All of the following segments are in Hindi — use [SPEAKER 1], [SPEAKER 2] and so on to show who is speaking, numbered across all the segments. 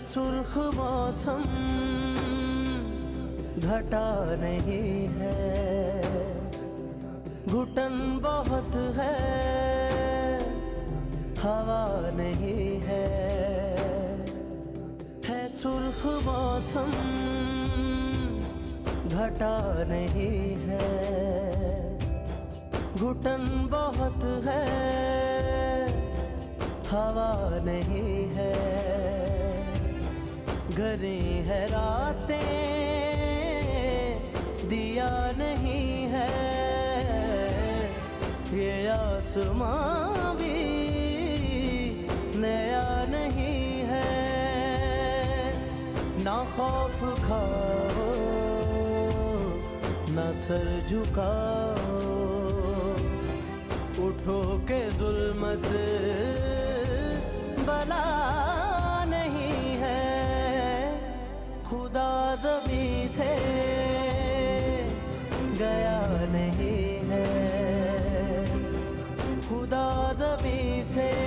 [SPEAKER 1] सुर्ख मौसम घटा नहीं है। घुटन बहुत है, हवा नहीं है। है सुर्ख मौसम घटा नहीं है। घुटन बहुत है, हवा नहीं घरे है रातें, दिया नहीं है ये आसमां भी, नया नहीं है, ना खौफ खाओ, ना सर झुकाओ, उठो के जुल्मत, बला जमी से गया नहीं है। खुदा जमी से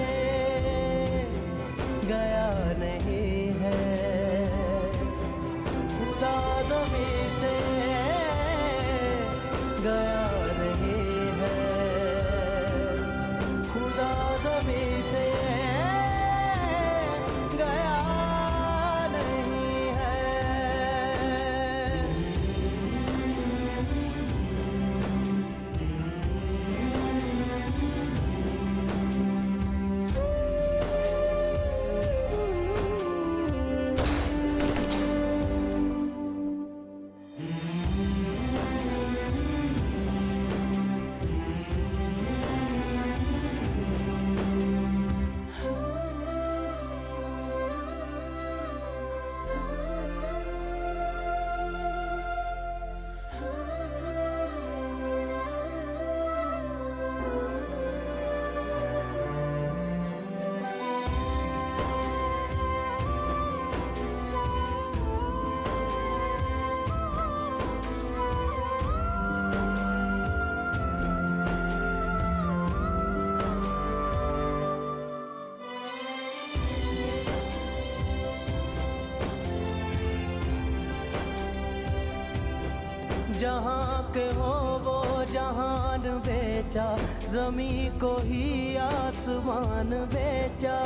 [SPEAKER 1] जहाँ के हो वो जहान बेचा, जमी को ही आसमान बेचा।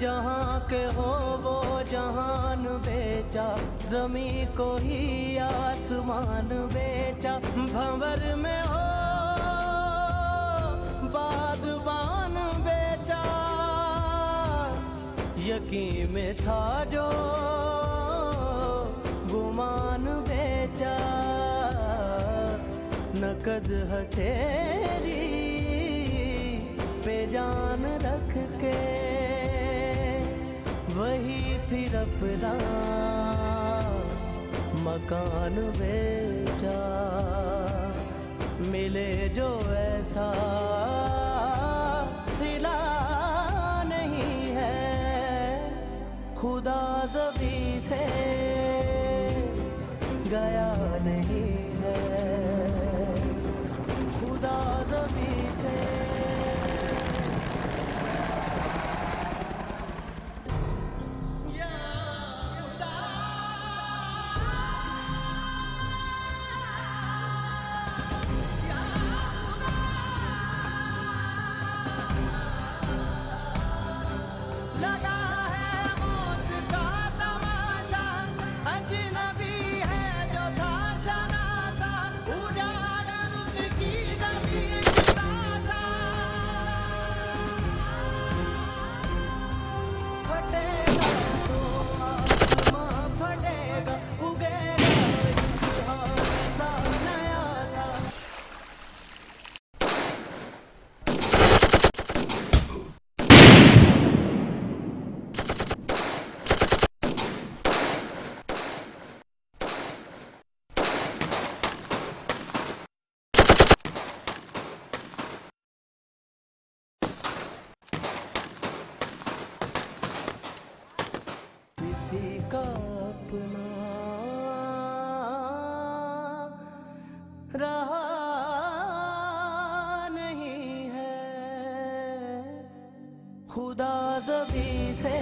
[SPEAKER 1] जहाँ के हो वो जहान बेचा, जमी को ही आसमान बेचा। भंवर में हो यकीन में था जो गुमान बेचा। नकद हथेरी पे जान रख के, वही फिर अपना मकान बेचा। मिले जो ऐसा, सिला खुदा जबी से गया नहीं है। खुदा जबी खुदा जबी से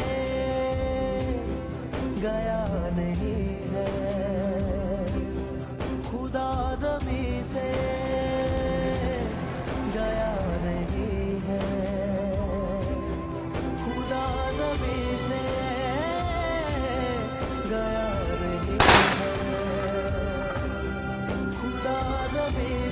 [SPEAKER 1] गया नहीं है। खुदा जबी से गया नहीं है। खुदा जबी से गया नहीं है। खुदा जबी